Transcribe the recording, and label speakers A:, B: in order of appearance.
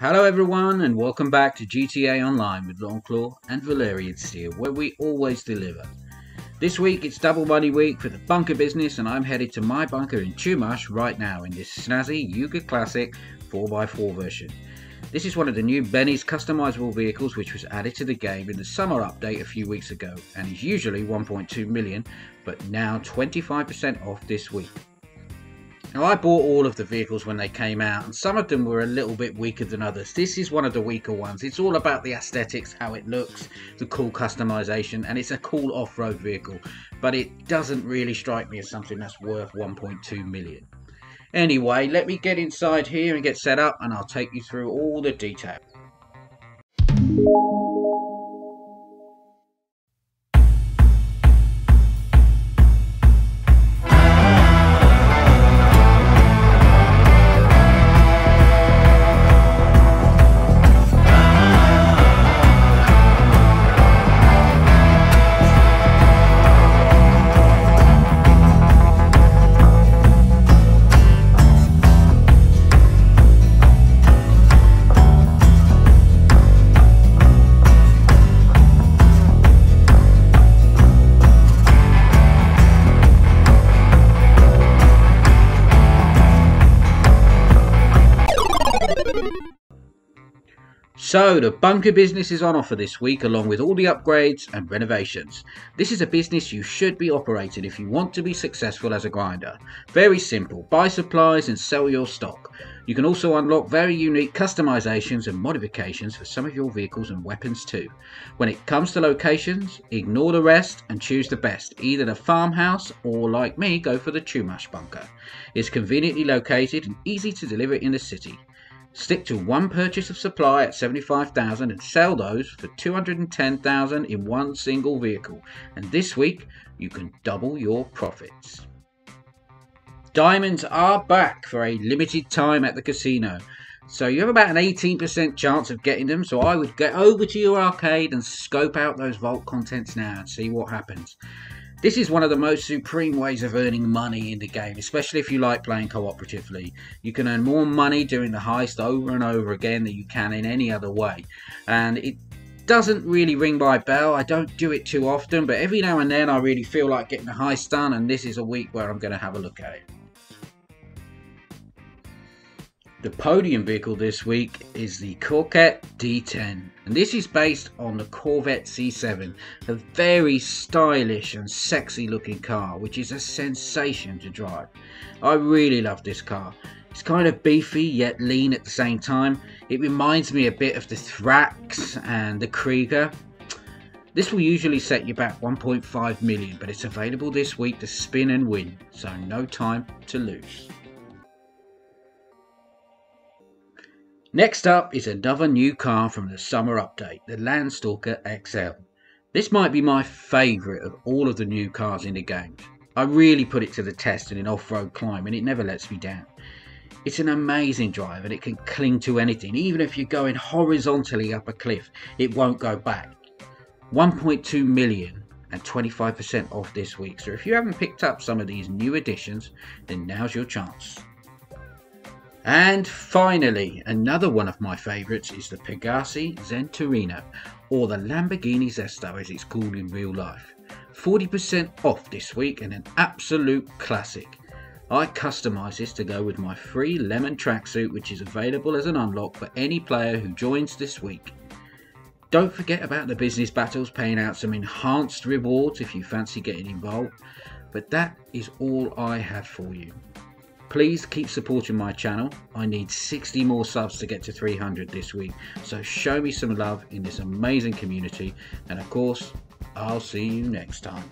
A: Hello everyone and welcome back to GTA Online with Longclaw and Valerian Steel where we always deliver. This week it's double money week for the bunker business and I'm headed to my bunker in Chumash right now in this snazzy Youga Classic 4x4 version. This is one of the new Benny's customizable vehicles which was added to the game in the summer update a few weeks ago and is usually 1.2 million but now 25% off this week. Now I bought all of the vehicles when they came out and some of them were a little bit weaker than others. This is one of the weaker ones. It's all about the aesthetics, how it looks, the cool customization and it's a cool off-road vehicle but it doesn't really strike me as something that's worth 1.2 million. Anyway, let me get inside here and get set up and I'll take you through all the details. So, the bunker business is on offer this week along with all the upgrades and renovations. This is a business you should be operating if you want to be successful as a grinder. Very simple, buy supplies and sell your stock. You can also unlock very unique customizations and modifications for some of your vehicles and weapons too. When it comes to locations, ignore the rest and choose the best, either the farmhouse or like me, go for the Chumash bunker. It's conveniently located and easy to deliver in the city. Stick to one purchase of supply at 75,000 and sell those for 210,000 in one single vehicle. And this week you can double your profits. Diamonds are back for a limited time at the casino. So you have about an 18% chance of getting them. So I would get over to your arcade and scope out those vault contents now and see what happens. This is one of the most supreme ways of earning money in the game, especially if you like playing cooperatively. You can earn more money doing the heist over and over again than you can in any other way. And it doesn't really ring my bell. I don't do it too often, but every now and then I really feel like getting a heist done, and this is a week where I'm going to have a look at it. The podium vehicle this week is the Coquette D10 and this is based on the Corvette C7, a very stylish and sexy looking car which is a sensation to drive. I really love this car. It's kind of beefy yet lean at the same time. It reminds me a bit of the Thrax and the Krieger. This will usually set you back 1.5 million but it's available this week to spin and win so no time to lose. Next up is another new car from the summer update, the Landstalker XL. This might be my favourite of all of the new cars in the game. I really put it to the test in an off-road climb and it never lets me down. It's an amazing drive and it can cling to anything. Even if you're going horizontally up a cliff, it won't go back. 1.2 million and 25% off this week. So if you haven't picked up some of these new additions, then now's your chance. And finally, another one of my favourites is the Pegassi Zentorno, or the Lamborghini Sesto as it's called in real life. 40% off this week and an absolute classic. I customise this to go with my free lemon tracksuit which is available as an unlock for any player who joins this week. Don't forget about the business battles paying out some enhanced rewards if you fancy getting involved. But that is all I have for you. Please keep supporting my channel. I need 60 more subs to get to 300 this week. So show me some love in this amazing community. And of course, I'll see you next time.